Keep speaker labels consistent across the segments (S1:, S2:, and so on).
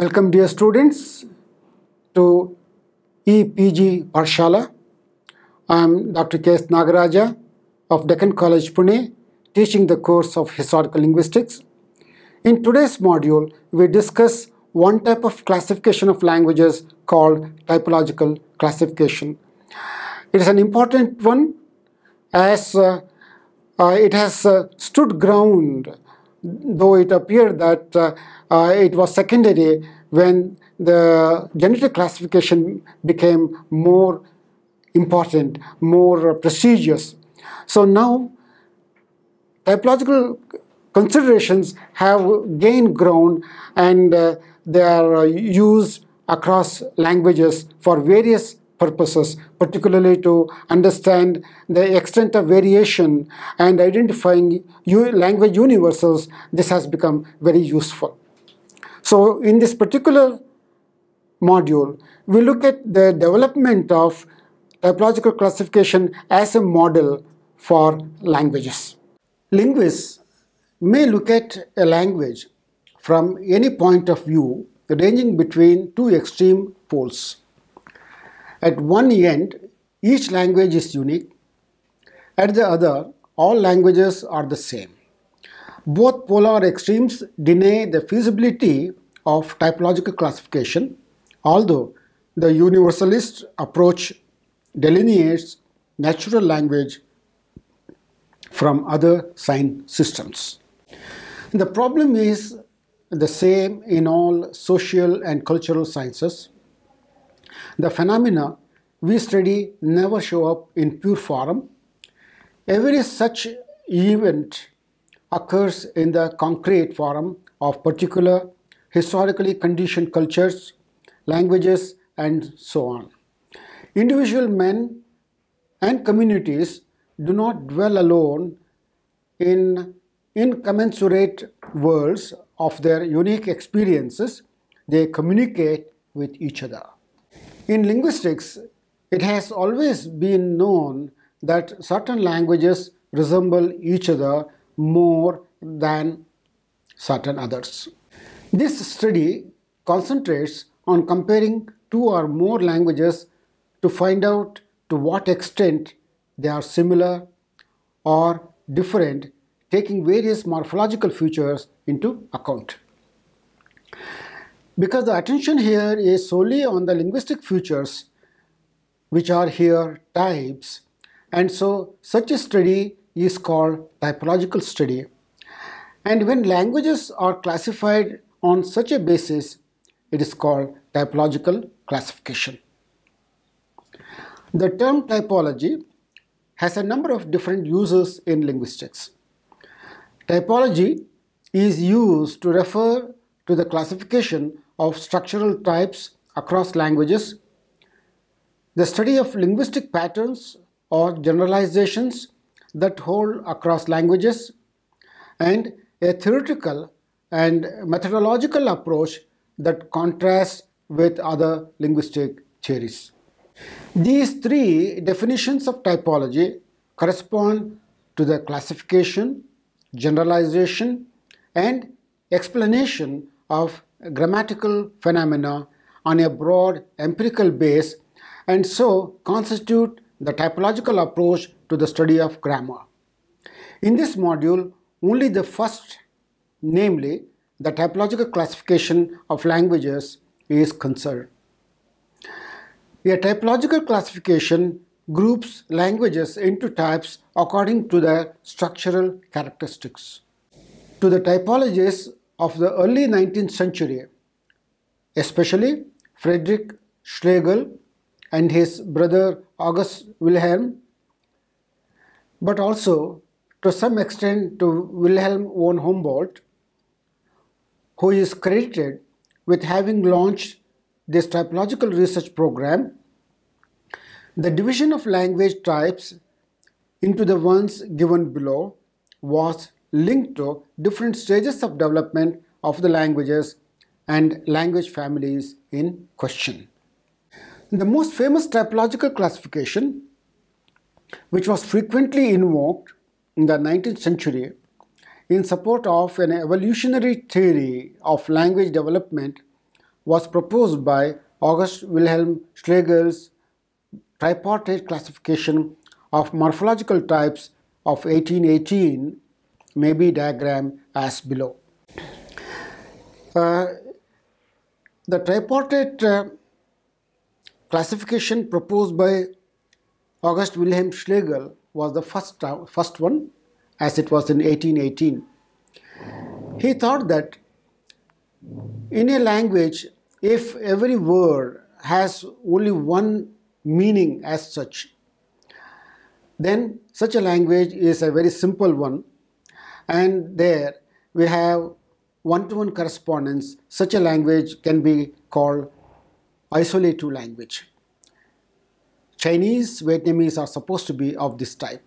S1: Welcome dear students to EPG Pathshala. I am Dr. K.S. Nagaraja of Deccan College Pune teaching the course of Historical Linguistics. In today's module, we discuss one type of classification of languages called typological classification. It is an important one as uh, uh, it has uh, stood ground, though it appeared that uh, it was secondary when the genetic classification became more important, more prestigious. So now typological considerations have gained ground and uh, they are uh, used across languages for various purposes, particularly to understand the extent of variation and identifying language universals. This has become very useful. So in this particular module, we look at the development of typological classification as a model for languages. Linguists may look at a language from any point of view ranging between two extreme poles. At one end, each language is unique. At the other, all languages are the same. Both polar extremes deny the feasibility of typological classification, although the universalist approach delineates natural language from other sign systems. The problem is the same in all social and cultural sciences. The phenomena we study never show up in pure form. Every such event occurs in the concrete form of particular historically conditioned cultures, languages, and so on. Individual men and communities do not dwell alone in incommensurate worlds of their unique experiences, they communicate with each other. In linguistics, it has always been known that certain languages resemble each other more than certain others. This study concentrates on comparing two or more languages to find out to what extent they are similar or different, taking various morphological features into account. Because the attention here is solely on the linguistic features, which are here types, and so such a study is called typological study. And when languages are classified on such a basis, it is called typological classification. The term typology has a number of different uses in linguistics. Typology is used to refer to the classification of structural types across languages, the study of linguistic patterns or generalizations that hold across languages, and a theoretical and methodological approach that contrasts with other linguistic theories. These three definitions of typology correspond to the classification, generalization, and explanation of grammatical phenomena on a broad empirical base and so constitute the typological approach to the study of grammar. In this module, only the first, namely the typological classification of languages, is concerned. A typological classification groups languages into types according to their structural characteristics. To the typologists of the early 19th century, especially Friedrich Schlegel and his brother August Wilhelm, but also to some extent to Wilhelm von Humboldt, who is credited with having launched this typological research program, the division of language types into the ones given below was linked to different stages of development of the languages and language families in question. The most famous typological classification, which was frequently invoked in the 19th century in support of an evolutionary theory of language development was proposed by August Wilhelm Schlegel's tripartite classification of morphological types of 1818 may be diagrammed as below. Uh, the tripartite uh, classification proposed by August Wilhelm Schlegel was the first, first one as it was in 1818. He thought that in a language, if every word has only one meaning as such, then such a language is a very simple one and there we have one-to-one correspondence. Such a language can be called isolative language. Chinese, Vietnamese are supposed to be of this type.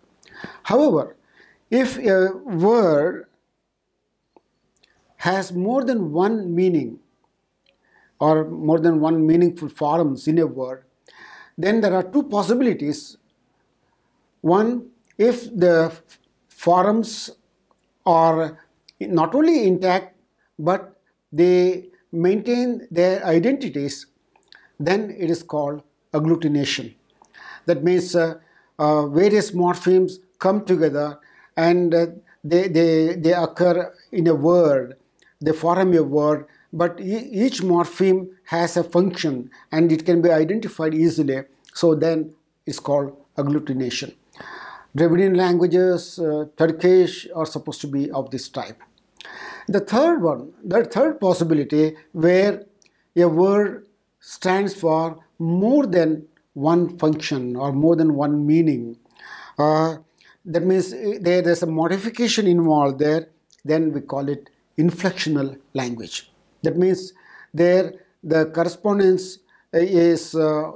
S1: However, if a word has more than one meaning or more than one meaningful forms in a word, then there are two possibilities. One, if the forms are not only intact but they maintain their identities, then it is called agglutination. That means uh, uh, various morphemes come together and uh, they, they, they occur in a word, they form a word, but e each morpheme has a function and it can be identified easily. So then it's called agglutination. Dravidian languages, uh, Turkish are supposed to be of this type. The third one, the third possibility where a word stands for more than one function or more than one meaning. Uh, that means uh, there is a modification involved there, then we call it inflectional language. That means there the correspondence is, uh,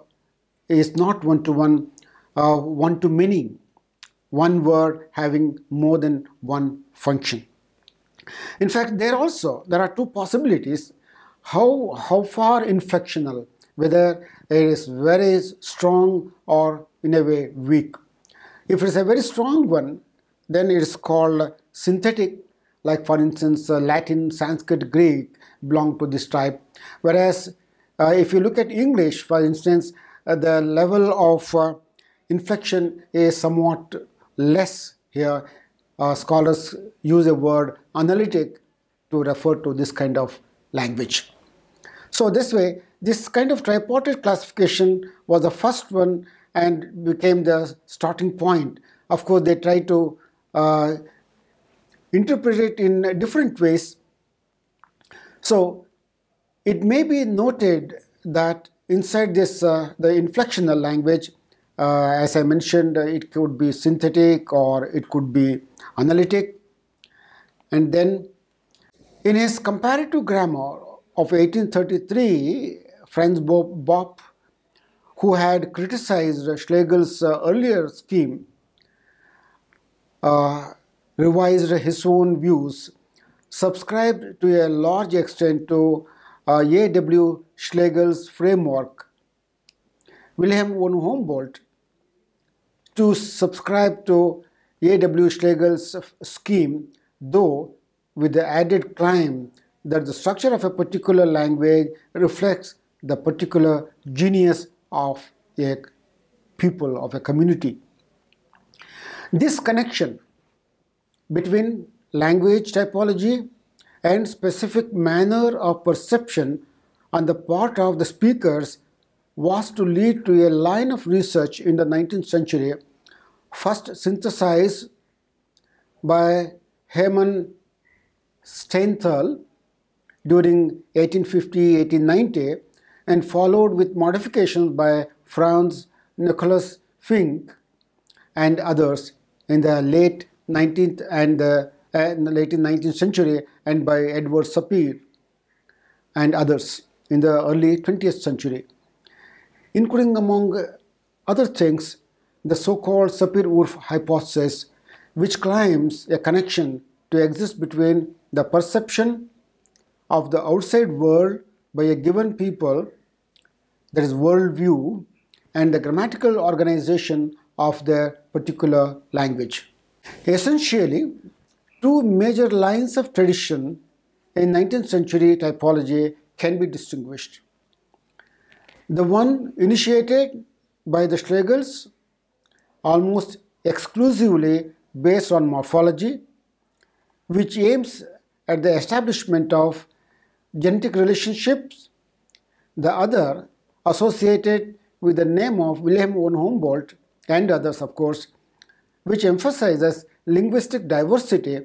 S1: is not one to one, uh, one to many, one word having more than one function. In fact, there also there are two possibilities how, how far inflectional, whether it is very strong or in a way weak. If it is a very strong one, then it is called synthetic, like for instance, uh, Latin, Sanskrit, Greek belong to this type. Whereas uh, if you look at English, for instance, uh, the level of uh, inflection is somewhat less here. Uh, scholars use a word analytic to refer to this kind of language. So this way, this kind of tripartite classification was the first one and became the starting point. Of course, they try to uh, interpret it in different ways. So it may be noted that inside this, uh, the inflectional language, uh, as I mentioned, it could be synthetic or it could be analytic. And then in his comparative grammar of 1833, Franz Bopp, who had criticized Schlegel's uh, earlier scheme, uh, revised his own views, subscribed to a large extent to uh, A.W. Schlegel's framework. Wilhelm von Humboldt, to subscribe to A.W. Schlegel's scheme, though with the added claim that the structure of a particular language reflects the particular genius of a people, of a community. This connection between language typology and specific manner of perception on the part of the speakers was to lead to a line of research in the 19th century, first synthesized by Heymann Steinthal during 1850-1890 and followed with modifications by Franz Nicholas Finck and others in the late 19th and the uh, late 19th century and by Edward Sapir and others in the early 20th century, including among other things the so-called Sapir-Whorf hypothesis, which claims a connection to exist between the perception of the outside world by a given people, that is worldview, and the grammatical organization of their particular language. Essentially, two major lines of tradition in 19th century typology can be distinguished. The one initiated by the Schlegels, almost exclusively based on morphology, which aims at the establishment of genetic relationships, the other associated with the name of Wilhelm von Humboldt and others, of course, which emphasizes linguistic diversity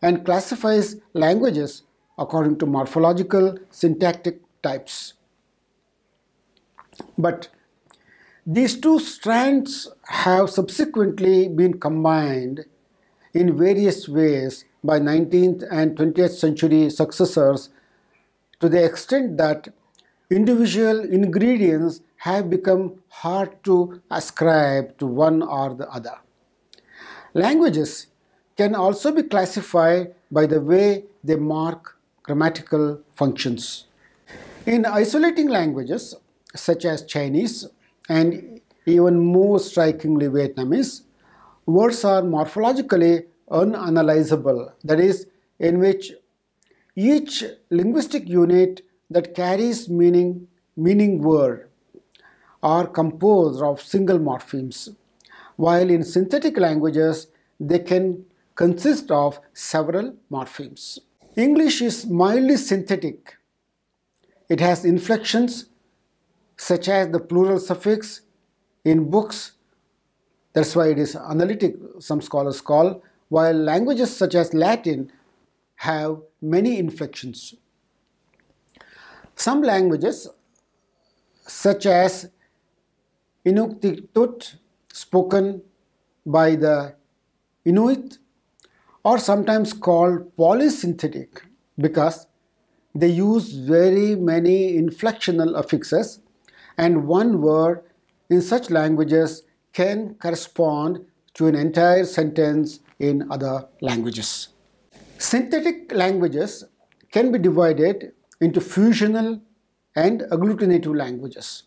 S1: and classifies languages according to morphological syntactic types. But these two strands have subsequently been combined in various ways by 19th and 20th century successors to the extent that individual ingredients have become hard to ascribe to one or the other. Languages can also be classified by the way they mark grammatical functions. In isolating languages such as Chinese and even more strikingly Vietnamese, words are morphologically unanalyzable, that is, in which each linguistic unit that carries meaning, meaning word are composed of single morphemes, while in synthetic languages they can consist of several morphemes. English is mildly synthetic. It has inflections such as the plural suffix in books. That's why it is analytic, some scholars call, while languages such as Latin have many inflections. Some languages, such as Inuktitut, spoken by the Inuit, are sometimes called polysynthetic because they use very many inflectional affixes and one word in such languages can correspond to an entire sentence in other languages. Synthetic languages can be divided into fusional and agglutinative languages.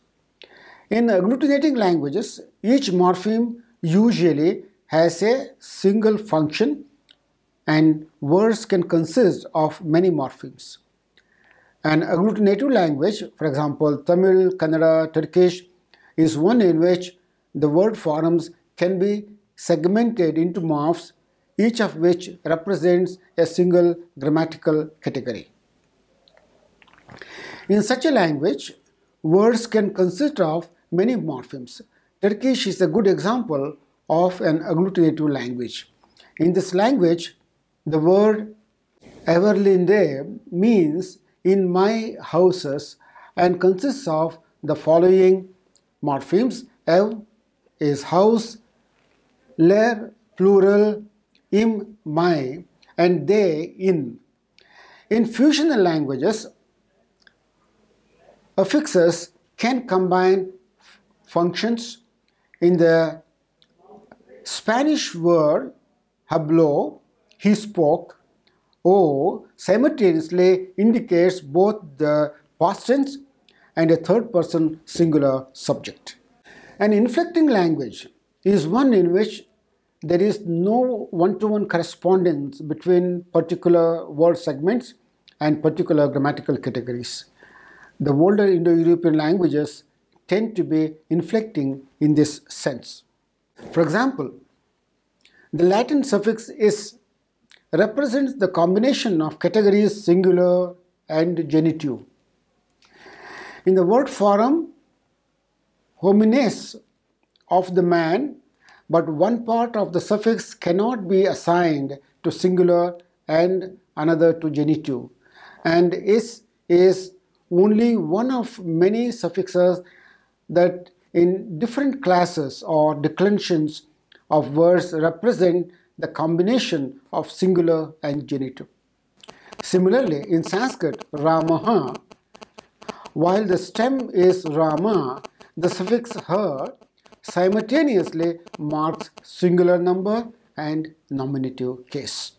S1: In agglutinating languages, each morpheme usually has a single function and words can consist of many morphemes. An agglutinative language, for example, Tamil, Kannada, Turkish, is one in which the word forms can be segmented into morphs, each of which represents a single grammatical category. In such a language, words can consist of many morphemes. Turkish is a good example of an agglutinative language. In this language, the word Evlerimde means in my houses and consists of the following morphemes. Ev is house, ler plural, im my, and they in. In fusional languages, affixes can combine functions in the Spanish word hablo he spoke, O simultaneously indicates both the past tense and a third person singular subject. An inflecting language is one in which there is no one-to-one correspondence between particular word segments and particular grammatical categories. The older Indo-European languages tend to be inflecting in this sense. For example, the Latin suffix is represents the combination of categories singular and genitive. In the word forum, hominis of the man, but one part of the suffix cannot be assigned to singular and another to genitive, and is is only one of many suffixes that in different classes or declensions of words represent the combination of singular and genitive. Similarly, in Sanskrit, Ramaha, while the stem is Rama, the suffix ha simultaneously marks singular number and nominative case.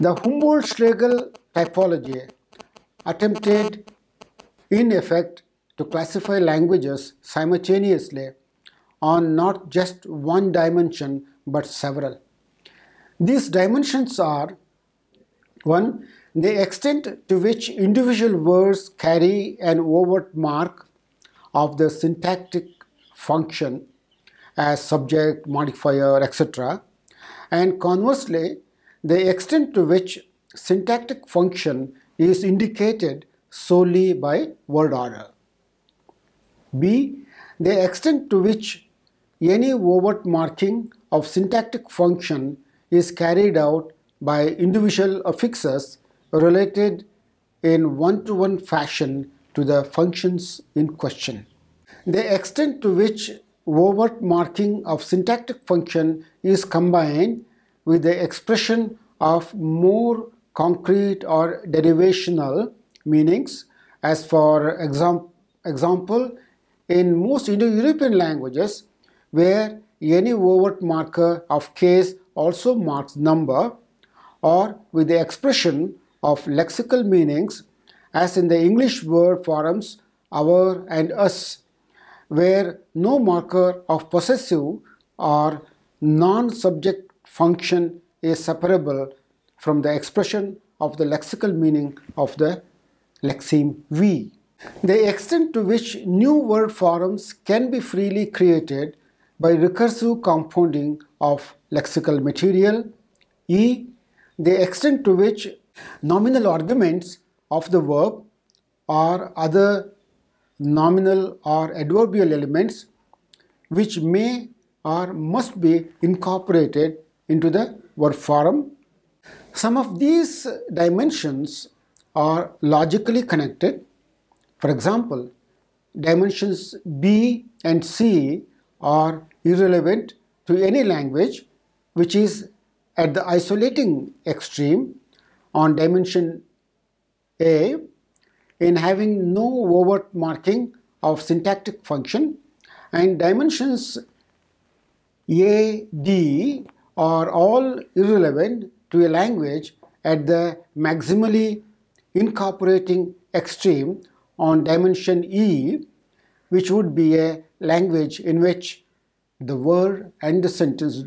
S1: The Humboldt-Schlegel typology attempted in effect to classify languages simultaneously on not just one dimension but several. These dimensions are 1. the extent to which individual words carry an overt mark of the syntactic function as subject, modifier, etc., and conversely, the extent to which syntactic function is indicated solely by word order. B. The extent to which any overt marking of syntactic function is carried out by individual affixes related in one-to-one -one fashion to the functions in question. The extent to which overt marking of syntactic function is combined with the expression of more concrete or derivational meanings as for exam example in most Indo-European languages where any overt marker of case also marks number or with the expression of lexical meanings as in the English word forms our and us where no marker of possessive or non-subject function is separable from the expression of the lexical meaning of the lexeme V. The extent to which new word forms can be freely created by recursive compounding of lexical material. E. The extent to which nominal arguments of the verb or other nominal or adverbial elements which may or must be incorporated into the verb form. Some of these dimensions are logically connected. For example, dimensions B and C are irrelevant to any language which is at the isolating extreme on dimension A in having no overt marking of syntactic function and dimensions A, D are all irrelevant to a language at the maximally incorporating extreme on dimension E which would be a language in which the word and the sentence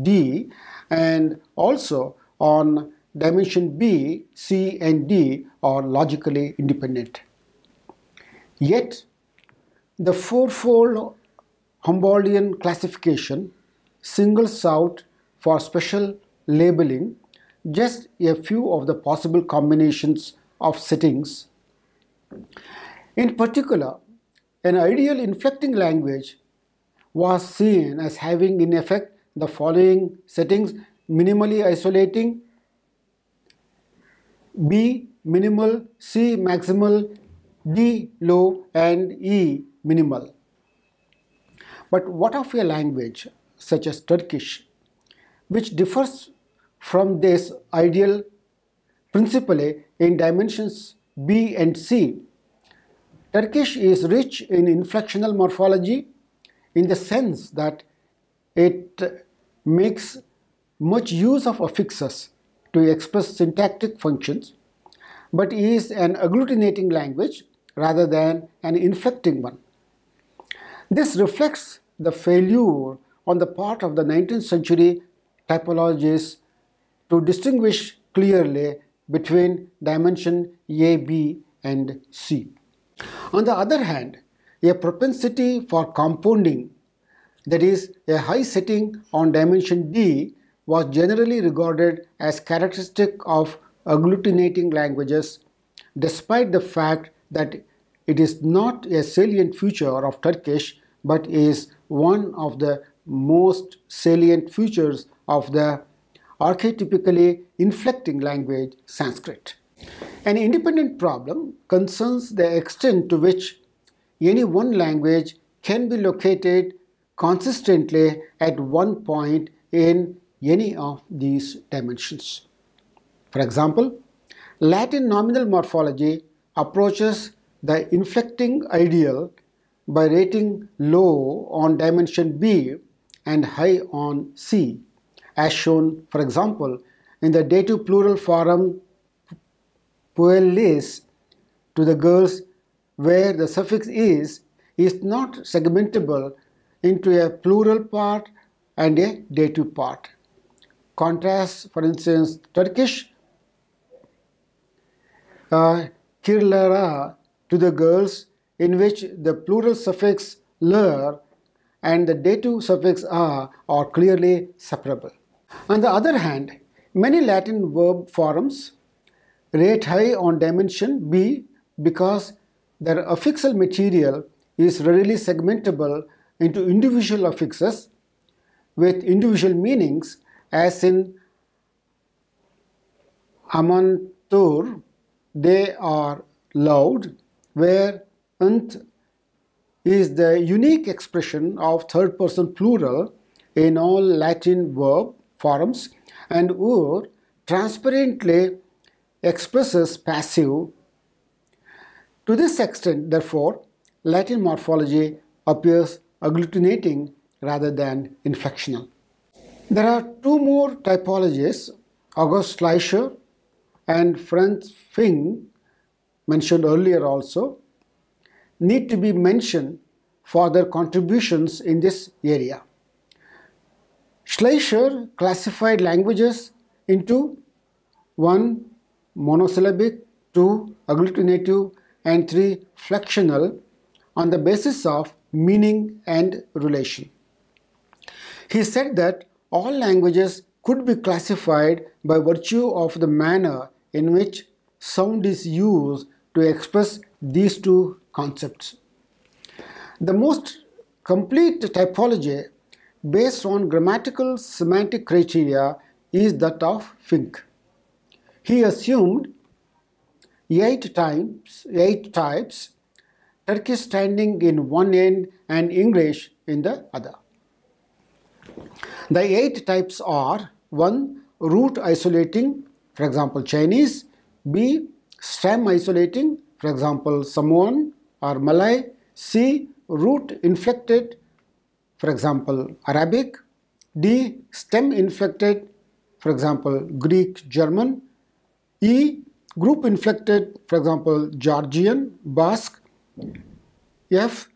S1: D and also on dimension B, C and D are logically independent. Yet, the fourfold Humboldtian classification singles out for special labeling just a few of the possible combinations of settings. In particular, an ideal inflecting language was seen as having in effect the following settings minimally isolating, B minimal, C maximal, D low and E minimal. But what of a language such as Turkish which differs from this ideal principally in dimensions B and C? Turkish is rich in inflectional morphology in the sense that it makes much use of affixes to express syntactic functions, but is an agglutinating language rather than an inflecting one. This reflects the failure on the part of the 19th century typologists to distinguish clearly between dimension A, B and C. On the other hand, a propensity for compounding, that is, a high setting on dimension D, was generally regarded as characteristic of agglutinating languages despite the fact that it is not a salient feature of Turkish but is one of the most salient features of the archetypically inflecting language Sanskrit. An independent problem concerns the extent to which any one language can be located consistently at one point in any of these dimensions. For example, Latin nominal morphology approaches the inflecting ideal by rating low on dimension B and high on C, as shown, for example, in the dative plural form puellis to the girls where the suffix is is not segmentable into a plural part and a dative part contrast, for instance, Turkish uh, to the girls in which the plural suffix ler and the dative suffix a are clearly separable. On the other hand, many Latin verb forms rate high on dimension B because their affixal material is readily segmentable into individual affixes with individual meanings as in amantur they are loud where ant is the unique expression of third person plural in all Latin verb forms and ur transparently expresses passive. To this extent, therefore, Latin morphology appears agglutinating rather than inflectional. There are two more typologies, August Schleicher and Franz Finck, mentioned earlier also, need to be mentioned for their contributions in this area. Schleicher classified languages into 1. monosyllabic, 2. agglutinative, and 3. flexional on the basis of meaning and relation. He said that all languages could be classified by virtue of the manner in which sound is used to express these two concepts. The most complete typology based on grammatical semantic criteria is that of Finck. He assumed eight types, eight types, Turkish standing in one end and English in the other. The eight types are 1. Root isolating, for example Chinese, B. Stem isolating, for example Samoan or Malay, C. Root inflected, for example Arabic, D. Stem inflected, for example Greek, German, E. Group inflected, for example Georgian, Basque, F.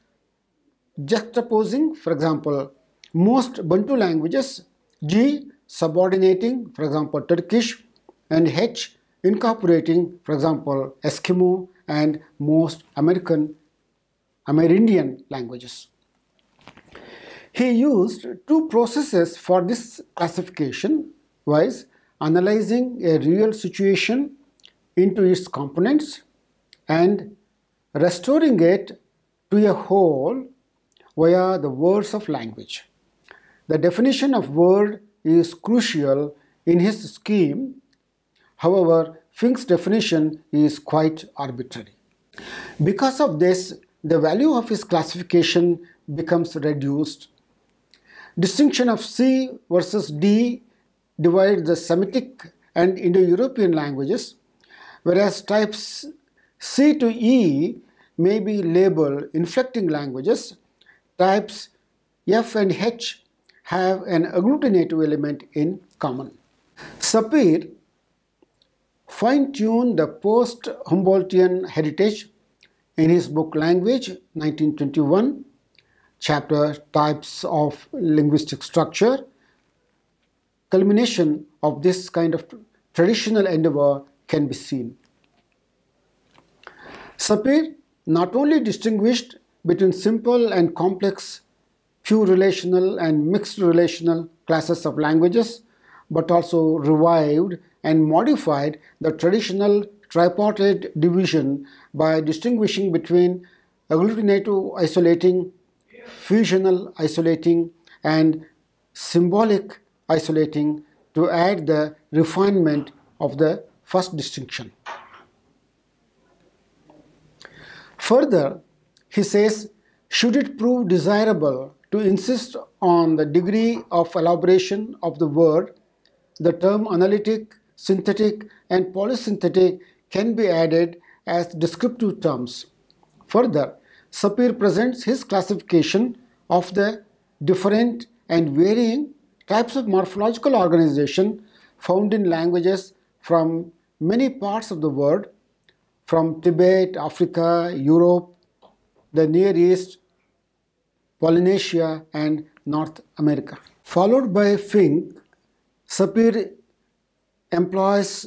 S1: Juxtaposing, for example most Bantu languages, G subordinating, for example Turkish, and H incorporating, for example Eskimo and most American Amerindian languages. He used two processes for this classification, was analyzing a real situation into its components and restoring it to a whole via the words of language. The definition of word is crucial in his scheme. However, Finck's definition is quite arbitrary. Because of this, the value of his classification becomes reduced. Distinction of C versus D divides the Semitic and Indo-European languages, whereas types C to E may be labeled inflecting languages, types F and H have an agglutinative element in common. Sapir fine-tuned the post-Humboldtian heritage in his book Language 1921, chapter Types of Linguistic Structure. Culmination of this kind of traditional endeavor can be seen. Sapir not only distinguished between simple and complex pure relational and mixed relational classes of languages, but also revived and modified the traditional tripartite division by distinguishing between agglutinative isolating, fusional isolating, and symbolic isolating to add the refinement of the first distinction. Further, he says, should it prove desirable to insist on the degree of elaboration of the word, the term analytic, synthetic, and polysynthetic can be added as descriptive terms. Further, Sapir presents his classification of the different and varying types of morphological organization found in languages from many parts of the world, from Tibet, Africa, Europe, the Near East, Polynesia, and North America. Followed by Finck, Sapir employs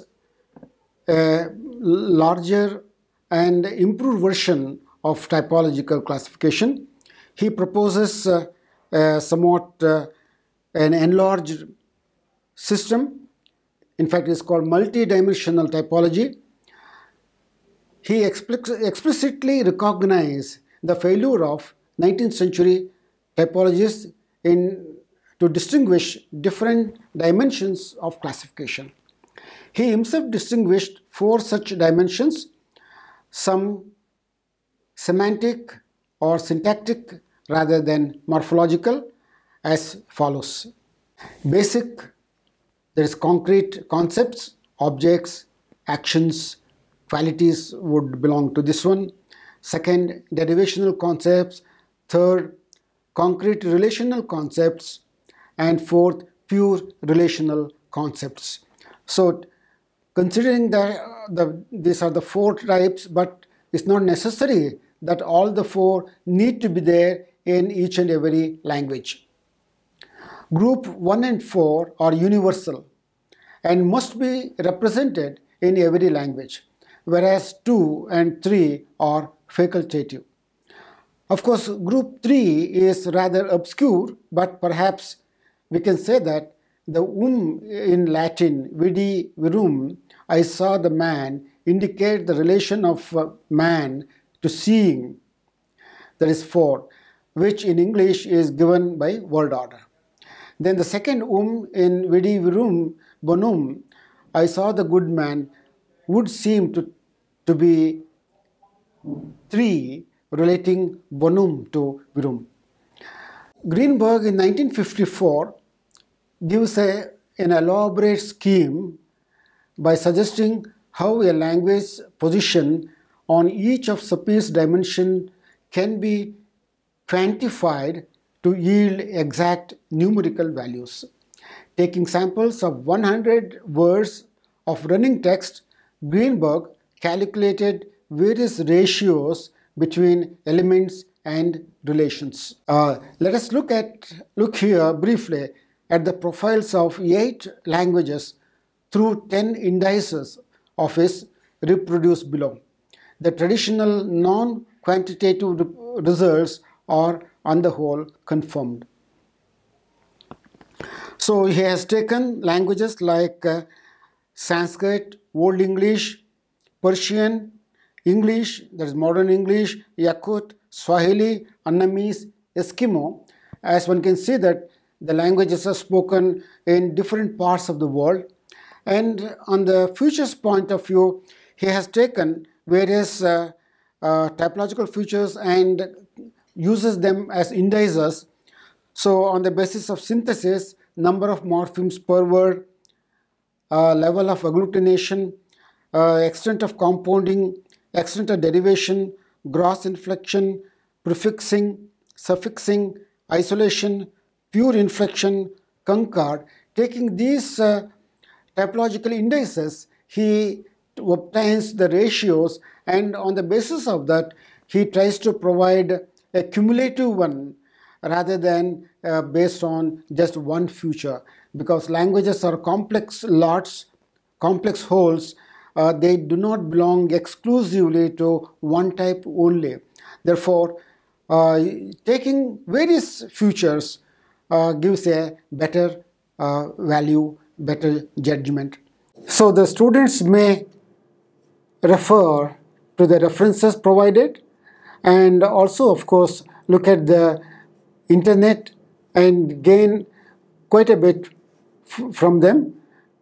S1: a larger and improved version of typological classification. He proposes uh, uh, somewhat uh, an enlarged system. In fact, it's called multidimensional typology. He explicitly recognized the failure of 19th century typologists in to distinguish different dimensions of classification. He himself distinguished four such dimensions, some semantic or syntactic rather than morphological as follows. Basic, there is concrete concepts, objects, actions, qualities would belong to this one. Second, derivational concepts. Third, concrete relational concepts. And fourth, pure relational concepts. So considering that uh, the, these are the four types, but it's not necessary that all the four need to be there in each and every language. Group 1 and 4 are universal and must be represented in every language, whereas 2 and 3 are facultative. Of course, group 3 is rather obscure, but perhaps we can say that the um in Latin, vidi virum, I saw the man, indicate the relation of man to seeing. That is 4 which in English is given by word order. Then the second um in vidi virum bonum, I saw the good man would seem to, to be three relating bonum to virum. Greenberg in 1954 gives a, an elaborate scheme by suggesting how a language position on each of Sapir's dimension can be quantified to yield exact numerical values. Taking samples of 100 words of running text, Greenberg calculated various ratios between elements and relations. Uh, let us look at look here briefly at the profiles of eight languages through 10 indices of his reproduced below. The traditional non-quantitative results are on the whole confirmed. So he has taken languages like uh, Sanskrit, Old English, Persian, English, that is modern English, Yakut, Swahili, Annamese, Eskimo, as one can see that the languages are spoken in different parts of the world. And on the futures point of view, he has taken various uh, uh, typological features and uses them as indices. So on the basis of synthesis, number of morphemes per word, uh, level of agglutination, uh, extent of compounding, extent of derivation, gross inflection, prefixing, suffixing, isolation, pure inflection, concord. Taking these uh, typological indices, he obtains the ratios and on the basis of that, he tries to provide a cumulative one rather than uh, based on just one future because languages are complex lots, complex wholes. Uh, they do not belong exclusively to one type only. Therefore, uh, taking various futures uh, gives a better uh, value, better judgment. So the students may refer to the references provided and also of course look at the internet and gain quite a bit from them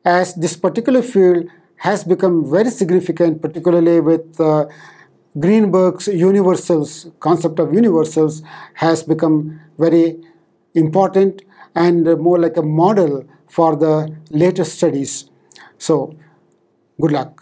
S1: as this particular field has become very significant particularly with uh, Greenberg's universals concept of universals has become very important and more like a model for the later studies. So good luck